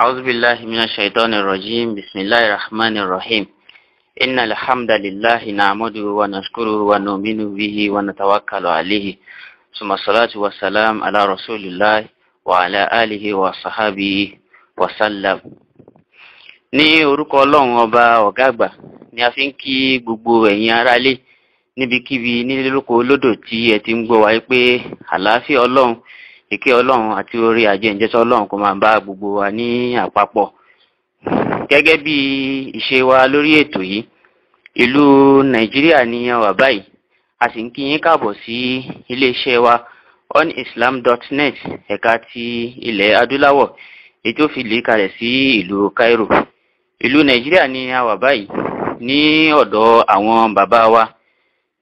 أعوذ بالله من الشيطان الرجيم بسم الله الرحمن الرحيم إن الحمد لله نعمده ونشكره ونؤمن به ونتوكل عليه ثم الصلاة والسلام على رسول الله وعلى آله وصحبه وسلم ní orúkọ ọlọ́run ọba ọ̀gá àgbà ni a fi ń kí gbogbo ẹ̀yin aráalé níbikíbi nílé lóko lódò tí ẹ ti ń gbọ́ wáyé pé àlàáfíà ọlọ́run ìkẹ́ ọlọ́run àti orí ajẹ́njẹ́sọ́ ọlọ́run kó máa bá gbogbo wa ní àpapọ̀. Gẹ́gẹ́ bí ìṣe wa lórí ètò yìí ìlú nàìjíríà ni a wà báyìí. A sì ń kí yín sí iléeṣẹ́ wa onislam.net ẹ̀ka ti ilẹ̀ adúláwọ̀ èyí tó fi lè kalẹ̀ sí ìlú cairo. Ìlú nàìjíríà ni a wà báyìí ní ọ̀dọ̀ àwọn bàbá wa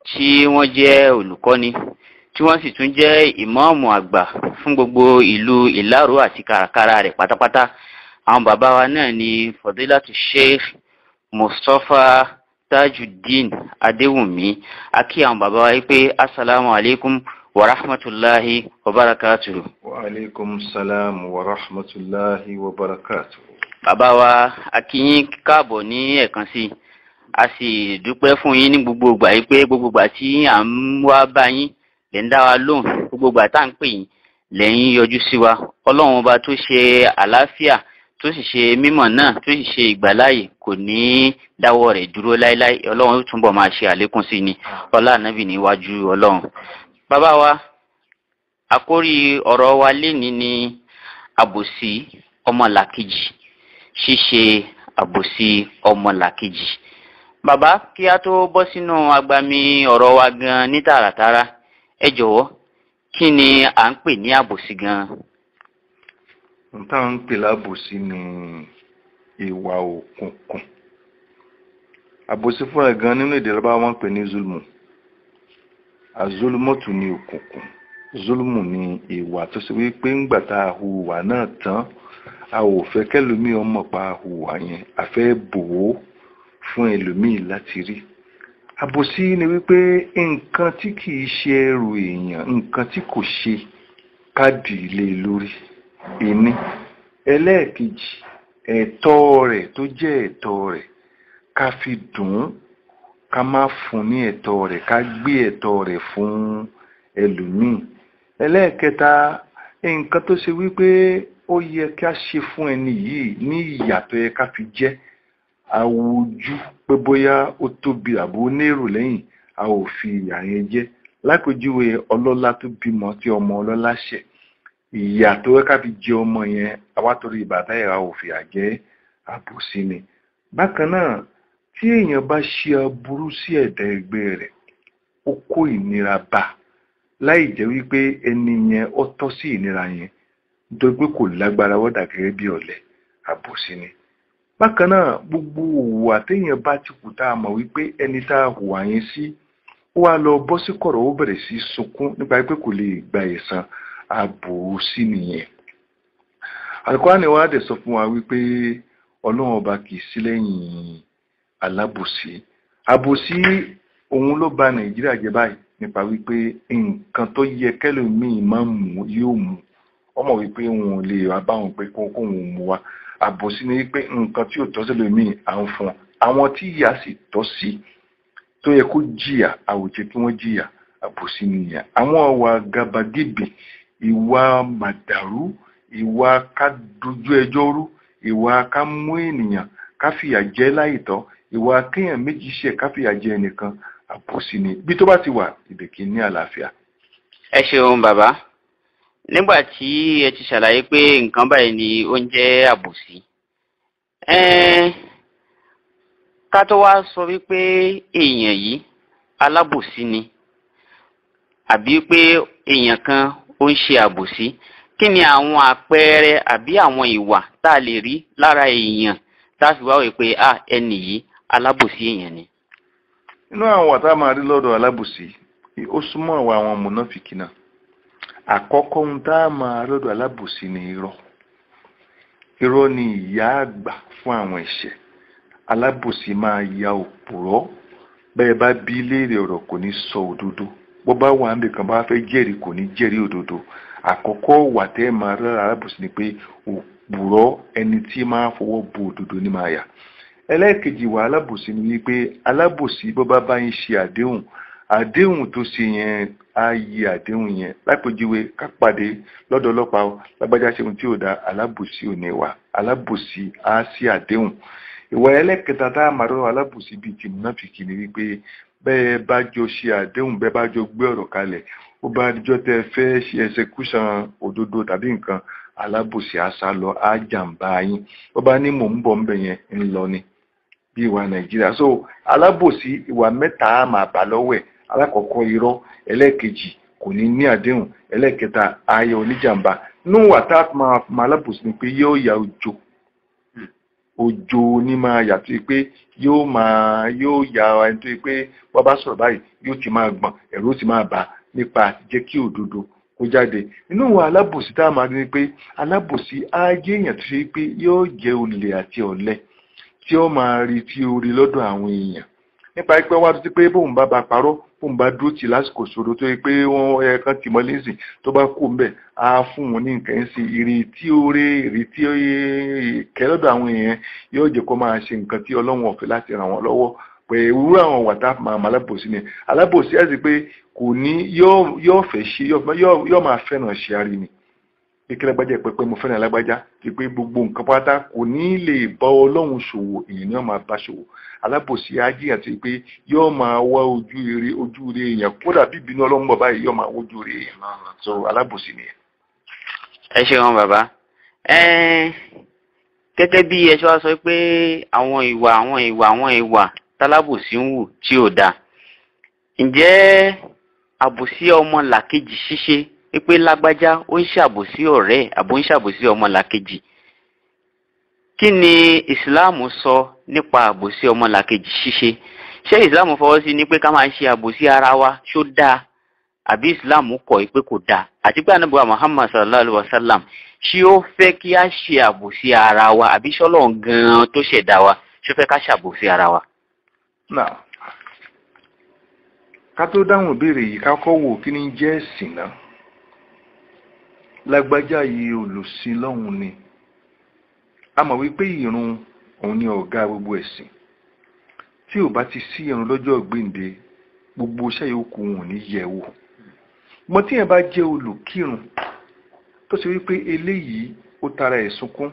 tí wọ́n jẹ́ olùkọ́ni tí wọ́n sì tún jẹ́ ìmọ̀ọ́mù àgbà fún gbogbo ìlú ìlárò àti kàràkàrà rẹ̀ pátápátá àwọn bàbá wa náà ni fọdílàtú sheikh mustapha tajudeen adéwùmí a kí àwọn bàbá wa pé asalaamu alaykum wa rahmatulahi wa barakatuhu. wa aleykum salaam wa rahmatulahi wa barakatuhu. bàbá wa a kí yín káàbọ̀ ní ẹ̀kan sí i a sì dúpẹ́ fún yín ní gbogbo ìgbà yìí pé gbogbo ìgbà tí à ń wá bá yín lè ń dá wa lóhùn gbogbo ìgbà tá à ń pè yín lẹ́yìn yọjú sí wa ọlọ́run ọba tó ṣe àlàáfíà tó sì ṣe mímọ̀ náà tó sì ṣe ìgbàláyè kò ní dáwọ́ rẹ̀ dúró láéláé ọlọ́run ó túnbọ̀ máa ṣe àlékún sí ni ọlá ànábì níwájú ọlọ́run. bàbá wa àkórí ọ̀rọ̀ wa lénìí ni àbòsí ọmọlàkejì ṣíṣe àbòsí ọmọlàkejì. bàbá kí a tó bọ́ sínú agbami ọ̀rọ̀ wa gan ní tààràtàrà ẹ jọ̀wọ́ kí ni à ń pè ní àbòsí gan. nǹkan ń pè lábòsí ni ìwà òkùnkùn. Àbòsí fúnra gan nínú èdè lọ́ba wọn pè ní zulmu azulmọ́tù ni òkùnkùn. Zulmu ni ìwà tó ṣe wípé ńgbà tá a hùwà náà tán a ò fẹ́ kẹ́lòmíì ọmọ pa hùwà yẹn. A fẹ́ bò ó fún ẹlòmíì láti rí àbòsí ni wípé nǹkan tí kìí ṣe ẹrù èèyàn nǹkan tí kò ṣe káàdì ilé lórí. Ìní. Ẹlẹ́ẹ̀kejì ẹ̀tọ́ rẹ̀ tó jẹ́ ẹ̀tọ́ rẹ̀ ká fi dùn ún ká má fún ní ẹ̀tọ́ rẹ̀ ká gbé ẹ̀tọ́ rẹ̀ fún ẹlòmíì. Ẹlẹ́ẹ̀kẹta nǹkan tó ṣe wípé ó yẹ ká ṣe fún ẹni yìí ní ìyàtọ̀ yẹ ká fi jẹ́ àwùjú pé bóyá ó tóbi àbó nérò lẹ́yìn a ò fi ìyà yẹn jẹ́. Lápèjúwe ọlọ́lá tó bímọ tí ọmọ ọlọ́lá ṣẹ̀. Ìyà tó yẹ ká fi jẹ ọmọ yẹn awátorí bàtà yẹn a ò fi àjẹ́ àbòsí ni. Bákan náà tí èèyàn bá ṣe aburú sí ẹ̀dá ẹgbẹ́ rẹ̀ ó kó ìnira bá láì jẹ́ wípé ẹni yẹn ó tọ́ sí ìnira yẹn. Pé kò lágbára wọ́dà gẹ́gẹ́ bí ọ̀lẹ àbòsí ni bákan náà gbogbo òwò àtẹ̀yìn bá ti kù tá a mọ̀ wípé ẹni tá a hùwà yẹn sí ó wá lọ bọ́ sí kọ̀rọ̀ ó bẹ̀rẹ̀ sí sunkún nípa pé kò lè gba ẹ̀san àbòsí nìyẹn. Al-Qur'ani wa dẹ̀ sọ fún wa wípé ọlọ́run ọba kì í sí lẹ́yìn alábòsí. Àbòsí òun ló ba Nàìjíríà jẹ́ báyìí nípa wípé nǹkan tó yẹ kẹlòmíì máa mú yóò mú. Ọmọ wípé wọn ò lè wá báwọn pé kóhun mú wa àbòsí ni wípé nǹkan tí ò tọ́ sílẹ̀ míì à ń fún àwọn tí ìyà sì tọ́ sí tó yẹ kó jìyà àwòjẹ kí wọ́n jìyà àbòsí nìyẹn àwọn ọ̀wà gàbàgebè ìwà màdàrú ìwà ká dojú ẹjọ́ rú ìwà ká mú ènìyàn ká fìyà jẹ láìtọ́ ìwà kéèyàn méjì ṣe ká fìyà jẹ ẹnìkan àbòsí ni. Bí tó bá ti wà ibẹ̀ kì í ní àlàáfíà. ẹ ṣeun bàbá nígbà tí ẹ ti ṣàlàyé pé nǹkan báyìí ni ó ń jẹ́ àbòsí ká tó wá sọ wípé èèyàn yìí alábòsí ni àbí pé èèyàn kan ó ń ṣe àbòsí kí ni àwọn àpẹẹrẹ àbí àwọn ìwà tá a lè rí lára èèyàn tá a fi wá wí pé à ẹnì yìí alábòsí èèyàn ni. inú àwọn àtá máa rí lọ́dọ̀ alábòsí ó súnmọ́ àwọn àwọn mọ̀nàfìkì náà àkọ́kọ́ ohun tá a máa lọ́dọ̀ alábòsí ni irọ́. Irọ́ ni ìyá àgbà fún àwọn ẹ̀ṣẹ̀. Alábòsí máa ya òpùrọ́. Bẹ́ẹ̀ bá bí léèrè ọ̀rọ̀ kò ní sọ òdodo. Bó bá wà ń bè kan bá fẹ́ jẹ́rìí kò ní jẹ́rìí òdodo. Àkọ́kọ́ wà tẹ́ máa lọ́dọ̀ alábòsí ni pé òpùrọ́ ẹni tí máa fọwọ́ bo òdodo ní máa yà. Ẹlẹ́ẹ̀kejì wà alábòsí ni wípé alábòsí bó bá bá ń ṣe àdéhùn àdéhùn tó ṣe yẹn á yí àdéhùn yẹn. Lápèjúwe ká pàdé lọ́dọ̀ ọlọ́pàá lágbájá ṣe ohun tí ò dá alábòsí ò ní wà. Alábòsí á sí àdéhùn. Ìwà ẹlẹ́kẹta tá a máa rọ alábòsí bíi ti múnáfìkì ni wípé bẹ́ẹ̀ bá jọ ṣe àdéhùn bẹ́ẹ̀ bá jọ gbé ọ̀rọ̀ kalẹ̀ ó bá jọ tẹ́ fẹ́ ṣe execution òdodo tàbí nǹkan alábòsí á sá lọ á jàǹbá yín. Ó bá ní mò ń bọ̀ ńbẹ̀ yẹn ń ni bí ìwà nàìjíríà. So alábòsí ìwà mẹ́ta á máa bà lọ́wọ́ ẹ̀ alákọ̀ọ́kọ́ irọ́. Ẹlẹ́ẹ̀kejì kò ní ní àdéhùn. Ẹlẹ́ẹ̀kẹta ayọ̀ oníjàmbá. Nínú wàtá máa lábòsí ni pé yóò ya òjò. Òjò ní máa yàtọ̀ pé yóò máa yóò ya ẹni tó yẹ pé wọ́n bá sọ̀rọ̀ báyìí yóò ti máa gbọ̀n ẹ̀rù ó ti máa bà nípa jẹ́ kí òdodo kó jáde. Nínú wa alábòsí tá a máa rí ni pé alábòsí á èèyàn tó ṣe pé yóò jẹ́ olè àti ọ̀lẹ tí ó máa rí tí ó rí lọ́dọ̀ àwọn èèyàn nípa pé wá títí pé bóun bá bá parọ́ bóun bá dúró tì lásìkò ṣòro tó yẹ pé wọ́n ẹ̀ẹ̀kan tì mọ́lé sí tó bá kú mbẹ̀ á fún wọn ní nǹkan sí ìrètí oore ìrètí ìkẹ́lọ́dọ̀ àwọn èèyàn yóò jẹ́ kó máa ṣe nǹkan tí ọlọ́run ọ̀fẹ́ láti ràn wọ́n lọ́wọ́. Pẹ̀lú àwọn wàtá màmá alábòsí ni. Alábòsí ẹ̀ sì pé kò ní yóò fẹ́ ṣe yóò máa fẹ́ràn ṣe ari ni ike lágbájá ìpẹpẹ mo fẹ́ràn lágbájá ìpè gbogbo nǹkan pátá kò ní lè bá ọlọ́run ṣòwò èèyàn náà máa bá ṣòwò. Alábòsí ajé àti pé yóò máa wá ojú ire ojú ire èèyàn. Kódà bíbínú ọlọ́run bàbá yìí yóò máa wá ojú ire èèyàn so alábòsí nìyẹn. ẹ. Ṣeun bàbá. Gẹ́gẹ́ bí ẹ ṣe wá sọ pé àwọn ìwà àwọn ìwà àwọn ìwà tálábòsí ń wù tí ò dáa ǹjẹ́ àbòsí ọmọ làkejì ṣíṣe pé lágbájá ó ń ṣàbòsí ọ̀rẹ́ àbó ń ṣàbòsí ọmọlàkejì. Kí ni ìsìláàmù sọ nípa àbòsí ọmọlàkejì ṣíṣe? Ṣé ìsìláàmù fọwọ́ sí ni pé ká máa ṣe àbòsí ara wa ṣó dáa àbí ìsìláàmù kọ̀ pé kò dáa? Àti pé ànábì wa Muhammad sallallahu alayhi wa sallam ṣé ó fẹ́ kí a ṣe àbòsí ara wa àbí ṣọ́lọ́run gan-an tó ṣẹ̀dá wa ṣó fẹ́ ká ṣàbòsí ara wa. ká tó dáhùn ìbéèrè yìí ká kọ́ wò kí ni jẹ́ ẹ̀sìn náà lágbájá yìí olùsìn lọ́hùn ni. A mọ̀ wípé ìrun òun ni ọ̀gá gbogbo ẹ̀sìn. Tí ò bá ti sí ìrun lọ́jọ́ gbèǹde gbogbo iṣẹ́ yòókù wọn ò ní yẹ wò. Mọ tí yẹn bá jẹ́ olùkírun tó ṣe wípé eléyìí ó tara ẹ̀ sunkún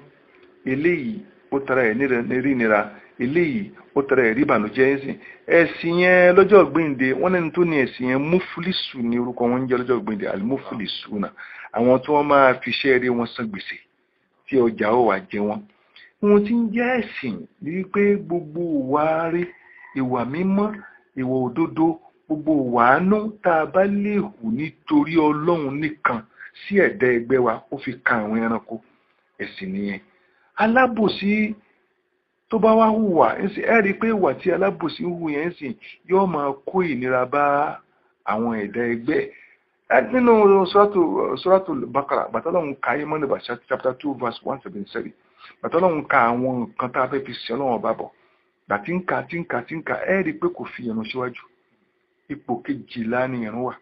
eléyìí ó tara ẹ̀ nírìnira eléyìí ó tara ẹ̀ ríbànújẹ́ ẹ̀sìn ẹ̀sìn yẹn lọ́jọ́ gbèǹde wọ́n lẹ́nu tó ní ẹ̀sìn yẹn múfúlìsù ní orúkọ wọn ń jẹ́ lọ́jọ́ gbèǹde àlùmúfúlìsù náà àwọn tí wọ́n máa fi ṣe eré wọn san gbèsè tí ọjà ó wà jẹ wọn. Wọn ti ń jẹ́ ẹ̀sìn ní pé gbogbo ìwà ìwà mímọ́ ìwà òdodo gbogbo wàánú tá a bá lè hù nítorí ọlọ́run nìkan sí ẹ̀dá ẹgbẹ́ wa ó fi kan àwọn ẹranko. Ẹ̀sìn nìyẹn. Alábòsí tó bá wá hùwà ẹ rí i pé ìwà tí alábòsí ń hù yẹn sìn yóò máa kó ìnira bá àwọn ẹ̀dá ẹgbẹ́. ẹ̀ nínú sọ́rọ́tù bákàrà bàtọ́lọ́hun ka ayé mọ́nìbà chapter two verse one seven seven. Bàtọ́lọ́hun ka àwọn nǹkan tá a fẹ́ fi sìn ọlọ́run ọba bọ̀. Gbàtí ń ẹ́ rí i pé kò fi ìrun síwájú. Ipò kejìlá ni ìrun wà.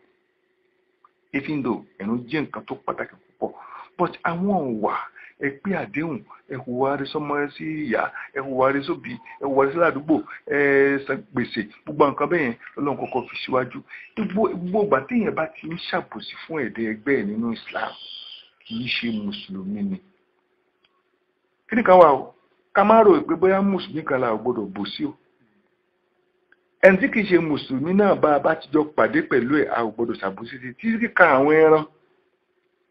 Even though ìrun jẹ́ nǹkan tó pàtàkì púpọ̀. But àwọn ọ̀wà ẹ pé àdéhùn ẹ hùwárí sọmọ ẹ sí ìyá ẹ hùwárí sóbì ẹ hùwárí sí ládùúgbò ẹ san gbèsè gbogbo nǹkan bẹ́ẹ̀ yẹn lọ́lọ́run kọ́kọ́ fi síwájú. Gbogbo ìgbà téèyàn bá ti ń ṣàbòsí fún ẹ̀dẹ̀ ẹgbẹ́ ẹ̀ nínú Islam kì í ṣe mùsùlùmí ni. Kí ni ká wà o? Ká má rò pé bóyá mùsùlùmí kan la ò gbọdọ̀ bò sí o. Ẹni tí kìí ṣe mùsùlùmí náà bá a bá ti jọ pàdé pẹ̀lú ẹ̀ a gbọdọ̀ ṣàbòsí sí títí kíka àwọn ẹran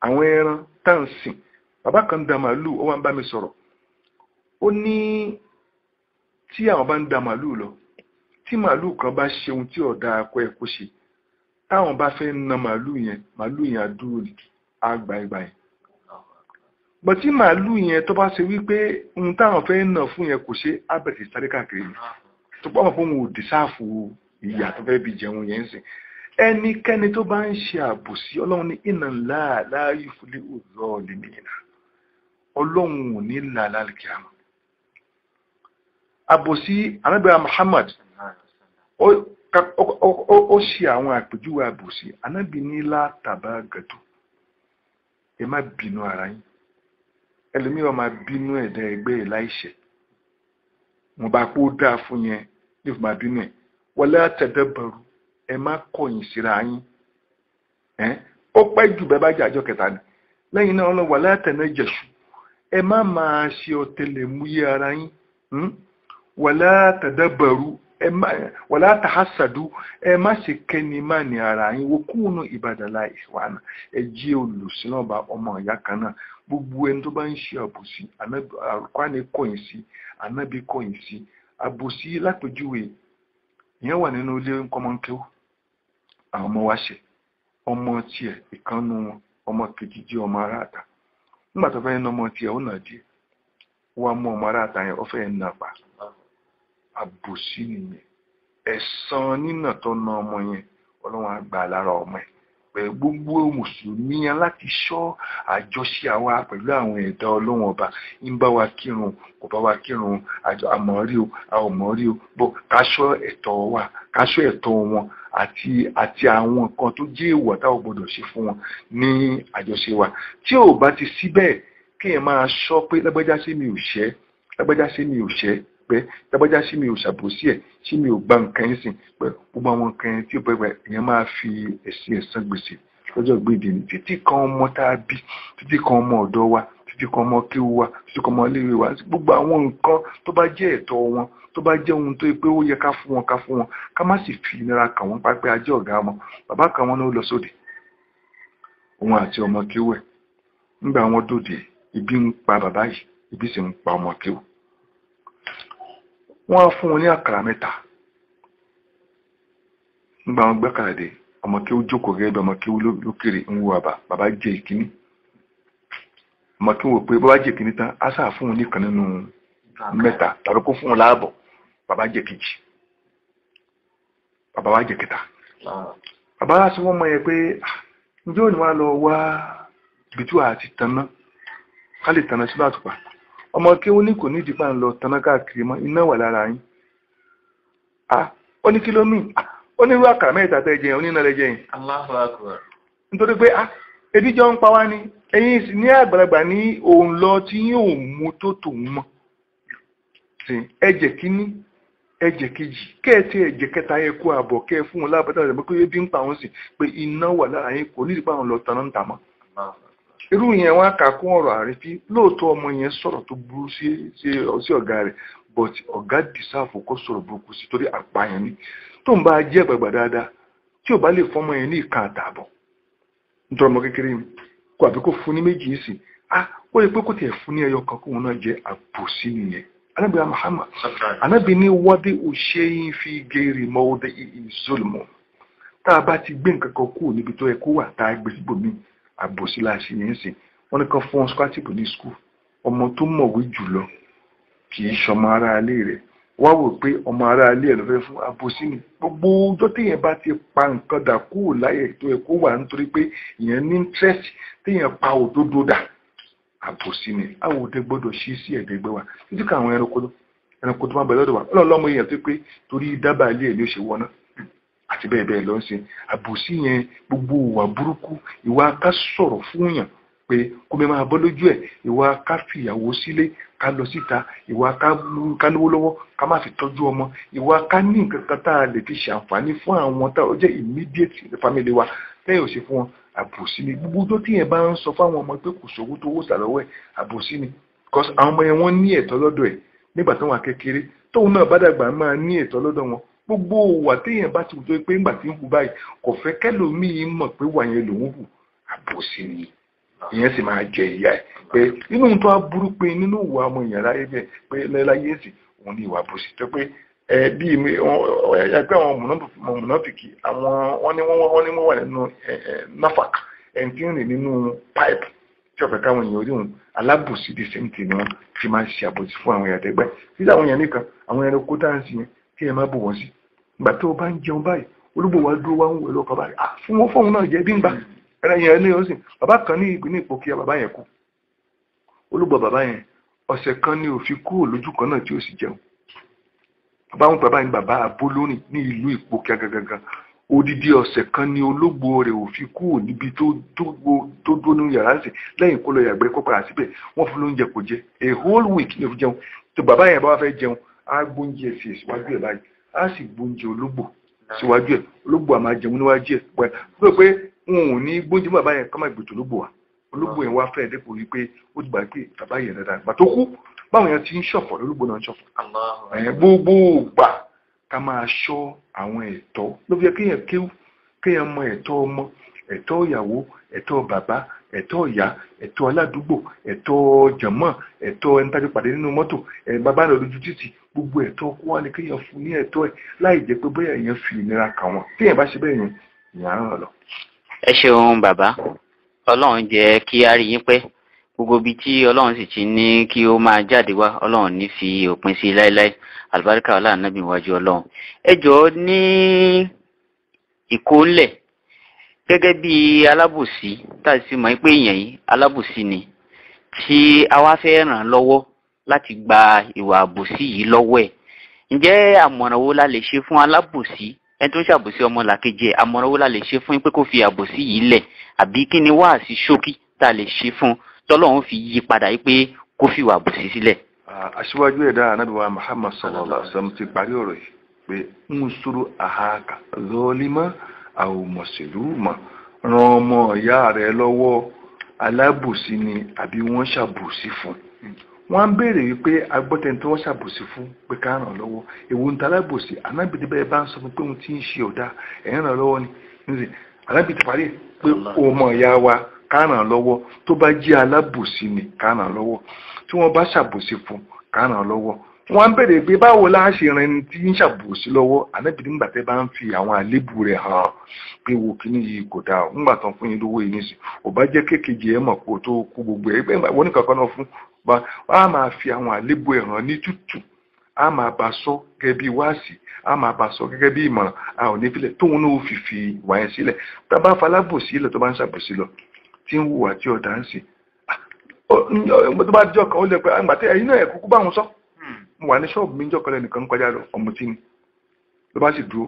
àwọn ẹran tá à ń sìn bàbá kan da màálù ó wá ń bá mi sọ̀rọ̀. Ó ní tí àwọn bá ń da màálù lọ tí màálù kan bá ṣe ohun tí ọ̀dà akọ ẹ̀ kó ṣe táwọn bá fẹ́ na màálù yẹn màálù yẹn adúró ni àgbà ìgbà yẹn. Bọ̀ tí màálù yẹn tó bá ṣe wípé ohun táwọn fẹ́ nà fún yẹn kò ṣe ábẹ̀tì sáré káàkiri ni. Tó pọ̀ fún òun òdìsáàfù ìyà tó fẹ́ bí jẹun yẹn sìn. Ẹnikẹ́ni tó bá ń ṣe àbòsí ọlọ́run ní ìnà ńlá láàyè fúlé ọlọ́run ò ní làlá kìámà àbòsí anábẹ́ra Muhammad ó ṣe àwọn àpèjúwe àbòsí. Anábì ní látàbá gàdú ẹ má bínú ara yín. Ẹlòmíì ọmọ bínú ẹ̀dá ẹgbẹ́ ẹ̀ láìṣẹ̀. Wọn bá kó dáa fún yẹn ní ìfúnmá bínú ẹ̀. Wọlé àtẹ̀dẹ́bẹ̀rù ẹ má kọ̀yìn síra yín. Ó pẹ́ jù bẹ́ẹ̀ bá jẹ́ àjọ kẹta ni. Lẹ́yìn náà wọlé àtẹ̀nẹ́jẹ̀sù ẹ má máa ṣe ọ̀tẹlẹ̀múyẹ́ ara yín àtẹ̀dẹ́bẹ̀rù ẹ má wọlé àtàhásàdù ẹ má ṣe kẹ́ni má ní ara yín. Wọ́n kúnnù ìbàdàlà ìwàna ẹ jí olùsílọ́ba ọmọ ìyá kan náà. Gbogbo ẹni tó bá ń ṣe àbòsí àkọ́ni kọ̀yìn sí anábì kọ̀yìn sí. Àbòsí lápèjúwe ìyẹn wà nínú ilé kọ́mọ́nkẹ́wò àwọn ọmọ wa ṣe ọmọ tiẹ̀ ìkànnù wọn ọmọ kejì jẹ́ ọmọ aráàta nígbà tó fẹ́ ní ọmọ tiẹ̀ ó nà díẹ̀ wọ́n mú ọmọ aráàta yẹn ó fẹ́ nà pa. Àbòsí nìyẹn. Ẹ̀san nínà tó na ọmọ yẹn ọlọ́run á gbà lára ọmọ ẹ̀. Pẹ̀lú gbogbo mùsùlùmí láti ṣọ́ àjọṣe àwa pẹ̀lú àwọn ẹ̀dá ọlọ́run ọba. Ń bá wa kírun kò bá wa kírun àmọ́rí o àmọ́rí o. Bó káṣọ́ ẹ̀tọ́ wa káṣọ́ ẹ̀tọ́ wọn àti àti àwọn nǹkan tó jẹ́ èèwọ̀ táwọn gbọdọ̀ ṣe fún wọn ní àjọṣe wa. Tí ò bá ti síbẹ̀ kéèyàn máa ṣọ́ pé lágbájá sí mi ò ṣẹ́? Lágbájá sí mi ò ṣẹ́? Pé lágbájá sí mi ò ṣàbòsí ẹ̀? Sí mi ò gba nǹkan yẹn sìn? Pé gbogbo àwọn nǹkan yẹn tí ò pẹ́pẹ́ èèyàn máa fi ẹ̀sìn ẹ̀san gbèsè lọ́jọ́ gbèdé ni. Títí kan ọmọ tá a bí títí kan ọmọ ọ̀dọ́ wa kan ọmọ kéwu wa kan ọmọ iléèwé wa gbogbo àwọn nǹkan tó bá jẹ́ ẹ̀tọ́ wọn tó bá jẹ́ ohun tó yẹ pé ó yẹ ká fún wọn ká fún wọn ká má sì fi ìnira kàn wọ́n pápẹ́ ajé ọ̀gá wọn. Bàbá kan wọn ló lọ sóde. Òun àti ọmọ kéwu ẹ̀ nígbà wọn dòde ibi ń pa bàbá yìí ibi sì ń pa ọmọ kéwu wọ́n á fún wọn ní àkàrà mẹ́ta. Nígbà wọn gbẹ́kàrà dé ọmọ kéwu jókòó gẹ́gẹ́ bí ọmọ kéwu lókèrè ń wo àbá bàbá jẹ ìkíní ọmọ kéwu wò pé bàbá jẹ ìkíní tán á sáà fún wọn nìkan nínú mẹ́ta. Tàbí kó fún wọn láàbọ̀ bàbá jẹ kejì. Bàbá wa jẹ kẹta. Bàbá wa sọ wọ́n mọ̀ yẹn pé ǹjẹ́ òní wa lọ wá ibi tí wàá ti tanná? Ká lè tanná sínú àtùpà. Ọmọ kí wọ́n ní kò ní ìdípa ń lọ tanná káàkiri mọ́ iná wà lára yín. Ó ní kí ló mì ó ní irú àkàrà mẹ́ta tẹ́ jẹun oníná lẹ jẹun nítorí pé ebi jọ ń pa wá ní ẹ̀yin sì ní àgbàlagbà ní òun lọ tí yóò mú tó tòun mọ́. Ẹ̀jẹ̀ kínní ẹ̀jẹ̀ kejì. Kẹ́ẹ̀tì ẹ̀jẹ̀ kẹta yẹ kó àbọ̀ kẹ́ẹ̀ fún wọn lábàtà rẹ̀ pé ebi ń pa wọn sí pé iná wà lára yín kò ní ìdípa àwọn lọ tanná ń tà mọ́. Irú yẹn wọn kà kún ọ̀rọ̀ àrífín lóòótọ́ ọmọ yẹn sọ̀rọ̀ tó burú sí ọ̀gá rẹ̀ but ọ̀gá dìsáàfù kó sọ̀rọ̀ burúkú sí torí àpààyàn ni. Tó ń bá jẹ́ àgbàgbà dáadáa tí ò bá lè fọmọ yẹn ní ìka àtààbọ̀. Nítorí ọmọ kékeré mi kó àbí kó fún ní méjì sí ah ó lè pé kó tiẹ̀ fún ní ẹyọ kan kóun náà jẹ́ àbòsí nìyẹn. Anábìá Muhammad anábì ní wọ́dé òṣè yín fi gèrè mọ́wọ́dé ìzólùmọ́ tá a bá ti gbé nǹkan kan kúrò níbi tó yẹ kó wà tá a gbé síbòmíì àbòsí láṣẹ yẹn sìn. Wọ́n ní kan fún scholarship ní school. Ọmọ tó mọ̀wé jùlọ kì í ṣọmọ ara ilé rẹ̀ wá wò pé ọmọ ara ilé ẹ̀ ló fún àbòsí ni. Gbogbo ọjọ́ téèyàn bá ti pa nǹkan dà kúrò láyè tó yẹ kó wà nítorí pé ìyẹn ní interest téèyàn pa òdodo dà àbòsí ni. Àwòdẹ gbọ́dọ̀ ṣí sí ẹ̀ẹ́dẹ́gbẹ́ wa. Títí ká àwọn ẹranko ẹranko tó máa bẹ̀rẹ̀ lọ́dọ̀ wa. Ọlọ́ọ̀lọ́mọ èèyàn tó pé torí dábàá ilé ẹ̀ ní ó ṣe wọná àti bẹ́ẹ̀ bẹ́ẹ̀ lọ àbòsí yẹn gbogbo ìwà burúkú ìwà ká sọ̀rọ̀ fún yàn pé kó mi máa bọ́ lójú ẹ̀ ìwà ká fìyàwó sílé ká lọ síta ìwà ká lówó lọ́wọ́ ká má fi tọ́jú ọmọ ìwà ká ní nǹkan kan tá a lè fi ṣàǹfààní fún àwọn tá a jẹ́ immediate family wa lẹ́yìn òsì fún wọn àbòsí ni. Gbogbo tó tíyẹn bá ń sọ fáwọn ọmọ pé kò sówó tó wó sàlọ́wọ́ ẹ̀ àbòsí ni. Because àwọn ọmọ yẹn wọ́n ní ẹ̀tọ́ lọ́dọ̀ ẹ̀ nígbà tó wà kékeré. Tóun náà bá dàgbà máa ní ẹ̀tọ́ lọ́dọ̀ wọn. Gbogbo wà téèyàn bá ti wù tó pé ńgbà tí ń hù báyìí kò fẹ́ kẹ́lòmíì mọ̀ pé wà yẹn lòún hù. Àbòsí ni ìyẹn sì máa jẹ ìyá ẹ̀. Pé nínú tó á burú pé nínú ìwà ọmọ èèyàn láyé bẹ́ẹ̀ pé lẹ́láyé sì òun ní ìwà àbòsí. Tó pé bí ẹgbẹ́ àwọn mọ̀nàfìkì àwọn wọ́n ní wọ́n wà nínú nafak ẹni tí ń rìn nínú pipe tí ọ̀fẹ́ káwọn èèyàn orí òun alábòsí di sẹ́ńtì ni wọ́n fi máa ń ṣe àbòsí fún àwọn èèyàn tẹ́gbẹ́. Títí àwọn èèyàn nìkan àwọn èèyàn kó dáhùn yẹn kí ẹ má bò wọ́n sí. Ìgbà tó o bá ń jẹun báyìí olúgbò wa dúró wá ń wẹ̀ lọ́kọ̀ báyìí. Fún wọn fóun náà jẹ́ bí ń gbà ẹ̀rọ yẹn ní ọ̀sìn bàbá kan ní ìpínlẹ̀ Èkó kí bàbá yẹn kú. Olúgbò bàbá yẹn. Ọ̀sẹ̀ kan ní òfin kúrò lójú kan náà tí ó sì jẹun. Bàbá wọn bàbá yẹn bàbá abólónì ní ìlú Ìpókíà gangan odidi ọ̀sẹ̀ kan ni ológbò rẹ̀ ò fi kúrò níbi tó nínú yàrá sí. Lẹ́yìn kó lọ yàgbẹ́ kó síbẹ̀ wọ́n fún lóúnjẹ kò jẹ. A whole week ni ó fi jẹun. Tó bàbá yẹn bá wá fẹ́ jẹun á gbóúnjẹ sí síwájú ẹ̀ báyìí. Á sì gbóúnjẹ ológbò síwájú ẹ̀. Ológbò àmà níwájú ẹ̀. Pẹ̀ pé pé wọn ò ní gbóúnjẹ bàbá yẹn kọ́mọ ìgbètò ológbò wa. Ológbò yẹn wá fẹ́ dépò wípé ó ti gbà pé bàbá yẹn dáadáa. Gbà tó kú báwọn yẹn ti ń ṣọ̀fọ̀ lólógbò náà ń ṣọ̀fọ̀ ẹ̀ gbogbo gbà ká máa ṣọ́ àwọn ẹ̀tọ́. Ló fi yẹ kéèyàn kéwú kéèyàn mọ ẹ̀tọ́ ọmọ ẹ̀tọ́ ìyàwó ẹ̀tọ́ bàbá ẹ̀tọ́ ìyá ẹ̀tọ́ aládùúgbò ẹ̀tọ́ jàmọ́ ẹ̀tọ́ ẹni tájú pàdé nínú mọ́tò bàbá rẹ̀ lójú títì. Gbogbo ẹ̀tọ́ kó wá ní kéèyàn fún ní ẹ̀tọ́ ẹ̀ láì jẹ́ pé bóyá èèyàn fi ìnira kà wọ́n. Téèyàn bá ṣe bẹ́ẹ̀ yẹn ìyá ràn lọ. Ẹ ṣeun bàbá. Ọlọ́run jẹ́ kí á rí yín pẹ́ gbogbo ibi tí ọlọ́run sì ti ní kí ó máa jáde wá ọlọ́run ní fi òpin sí láéláé. Àlùbáríkà ọlọ́run iwájú ọlọ́run. Ẹ jọ̀ọ́ ní ìkólẹ̀ gẹ́gẹ́ bí alábòsí tá a sì pé èèyàn yìí alábòsí ni tí a wá fẹ́ ràn lọ́wọ́ láti gba ìwà àbòsí yìí lọ́wọ́ ẹ̀. Ǹjẹ́ àmọ̀ràn wo la lè ṣe fún alábòsí ẹni tó ṣàbòsí ọmọ làkejì ẹ̀ àmọ̀ràn wo la lè ṣe fún yín pé kó fi àbòsí yìí lẹ̀. Àbí kí ni wáàsí ṣókí tá a lè ṣe fún tọ́lọ́run fi yí padà yìí pé kó fi ìwà àbòsí sílẹ̀. aṣíwájú ẹ̀dá anábìwá Muhammad sallallahu alaihi wasallam ti parí ọ̀rọ̀ yìí pé ń sọ̀rọ̀ àhàkà lọ́ọ́límọ́ àwọn mọ̀sẹ̀lúmọ̀ ran ọmọ ìyá rẹ̀ lọ́wọ́ alábòsí ni àbí wọ́n ṣàbòsí fún wọ́n ń béèrè wípé agbọ́tẹni tí wọ́n ṣàbòsí fún pé ká ràn lọ́wọ́. Èwo ń ta alábòsí anábìdí bẹ́ẹ̀ bá ń sọ fún pé òun ti ń ṣe ọ̀dà ẹ̀ ń ràn lọ́wọ́ ni. Anábìdí parí pé ọmọ ìyá wa ká ràn lọ́wọ́. Tó bá jẹ́ alábòsí ni ká ràn lọ́wọ́. Tí wọ́n bá ṣàbòsí fún ká ràn lọ́wọ́. Wọ́n ń bèrè pé báwo la ṣe ran ẹni tí ń ṣàbòsí lọ́wọ́? Ànábìdí ńgbà tẹ́ bá ń fi àwọn àlébù rẹ̀ hàn pé wo kíní yìí kò dáa ńgbà tán fún yín lówó yìí nísìn ò bá jẹ́ kékejì ẹ̀ mọ̀ kó tó kú gbogbo ẹ̀ wọ́n ní kankan náà fún wa á máa fi àwọn àlébù ẹ̀ hàn ní tútù. Á máa bá sọ gẹ́gẹ́ bí wáàsì á máa bá sọ gẹ́gẹ́ bí ìmọ̀ràn. A ò ní filẹ̀ tóun náà fi fi wà yẹn sílẹ̀. Tá a bá falábòsí ilẹ̀ tó bá ń ṣàbòsí lọ tí ń hùwà tí ọ̀dà ń sìn. Tó bá jọ kan ó lè pẹ́ àgbàtẹ́ ẹ̀yin náà ẹ̀ kúkú bá wọn sọ. Mo wà ní ṣọ́ọ̀bù mi jọ́ kọlẹ̀ nìkan kọjá lọ ọmọ tí ni ló bá sì dúró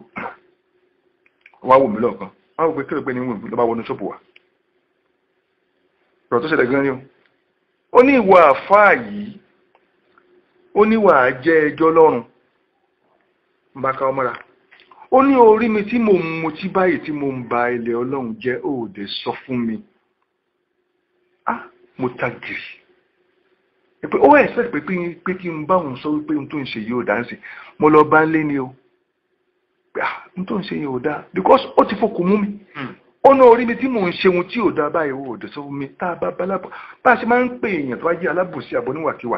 wá wò mí lọ́ọ̀kan. Wá wò pé kí ló ní wò mí ló bá wọnú ṣọ́ọ̀bù wa. Ọ̀rọ̀ tó ṣẹlẹ̀ gan ni o ó ní ìwà àfáà yìí. Ó ní wà á jẹ́ ẹjọ́ lọ́rùn ká ọmọra ó ní orí mi tí mo mu tí báyìí tí mo ń ba ilẹ̀ ọlọ́run jẹ́ òòdè sọ fún mi. Ah mo ta gìrì. Pé ó expect pé pé kí n bá òun sọ wípé n tó ń ṣe yìí ò dá ń sè mo lọ bá ń lé ni o. N tó ń ṣe yìí ò dá. Because ó ti fokùn mú mi ó ná orí mi tí mò ń ṣe ohun tí ò dá báyìí ò dé sọ fún mi tá a bá bá lábọ̀ bá a ṣe máa ń pè èèyàn tó wá jẹ́ alábòsí àbọ̀ níwàkiwà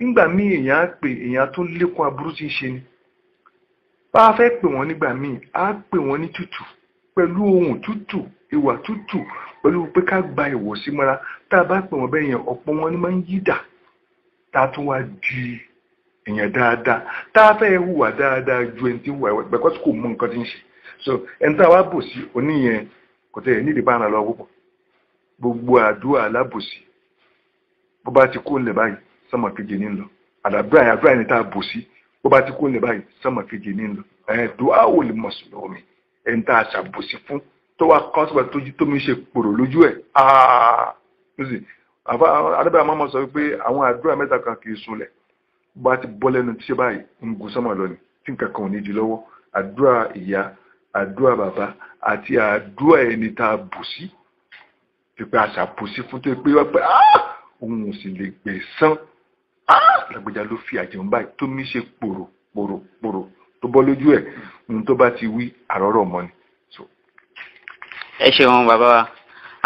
nígbà míì èèyàn á pè èèyàn tó lékún aburú tí ń ṣe ni. Bá a fẹ́ pè wọ́n nígbà míì á pè wọ́n ní tútù pẹ̀lú ohun tútù ìwà tútù pẹ̀lú pé ká gba ìwọ̀sí mọ́ra. Tá a bá pè wọ́n bẹ́ẹ̀ yẹn ọ̀pọ̀ wọn ni máa ń yí dà tá a tún wá di èèyàn dáadáa. Tá a fẹ́ hùwà dáadáa ju ẹni tí hùwà ẹ̀kọ́ tí kò mọ nǹkan tí ń ṣe. So ẹni tá a wá bò sí oníyẹn kò tẹ̀ nídìí bá ara lọ púpọ̀. Gbogbo àdúrà alábòsí bó bá ti kó lè báyìí sọmọ kejì ní lọ. Àdàdúrà àdúrà yẹn tá a bò sí. Bó bá ti kó lè báyìí sọmọ kejì ní lọ. Ẹ̀ẹ́dùn áwò lè mọ̀ sùn mi. Ẹni tá a ṣàbòsí fún tó wá kọ́ tójú tó mi ṣe pòrò lójú ẹ̀ adébáyà máa sọ pé àwọn àdúrà mẹ́ta kan kì í sunlẹ̀. Bá ti bọ́ lẹ́nu tí ṣe báyìí lọ́wọ́ àdúrà bàbá àti àdúrà ẹni tá a bù sí. Pípẹ́ àṣà bù sí fún tó pé wọ́n pẹ́ òun ò sì lè gbẹ̀ sán. Lágbèjà ló fi àjẹun báyìí tó mi ṣe pòrò pòrò pòrò tó bọ́ lójú ẹ̀. Ohun tó bá ti wí àrọ́rọ̀ mọ́ ni. ẹ ṣeun bàbá wa.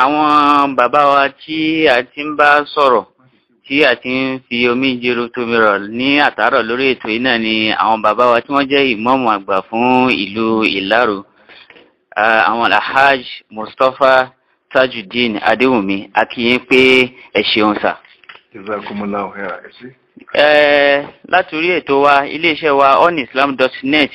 Àwọn bàbá wa tí a ti ń bá sọ̀rọ̀ tí a ti ń fi omi jero tómi rọ̀ ní àtàárọ̀ lórí ètò yìí náà ni àwọn bàbá wa tí wọ́n jẹ́ ìmọ̀ọ́mù àgbà fún ìlú ìlárò àwọn alhaj mustapha tajudeen adéwùmí akíyín pé ẹ ṣeun sà. jazakumullahu ẹ sí. ẹ láti orí ètò wa iléeṣẹ́ wa onislam.net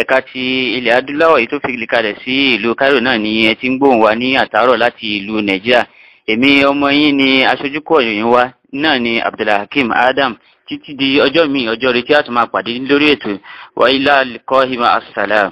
ẹ̀ka ti ilẹ̀ adúláwọ̀ yìí tó fi kalẹ̀ sí ìlú Cairo náà ni ẹ ti ń gbóhùn wa ní àtàárọ̀ láti ìlú Nàìjíríà èmi ọmọ yín ni aṣojúkọ̀ ìròyìn wa náà ni Abdulhakeem Adam títí di ọjọ́ mi ọjọ́ àti máa pàdé lórí ètò wa ilá kọ́ hima assalam.